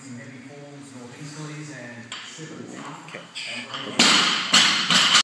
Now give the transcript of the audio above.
Tomorrow rain, some heavy falls, northeasterlies and seven. Catch. And